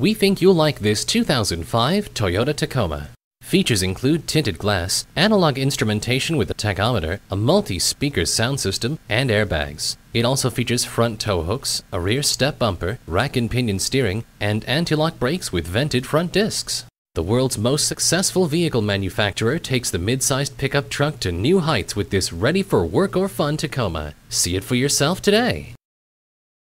We think you'll like this 2005 Toyota Tacoma. Features include tinted glass, analog instrumentation with a tachometer, a multi-speaker sound system, and airbags. It also features front tow hooks, a rear step bumper, rack and pinion steering, and anti-lock brakes with vented front discs. The world's most successful vehicle manufacturer takes the mid-sized pickup truck to new heights with this ready for work or fun Tacoma. See it for yourself today.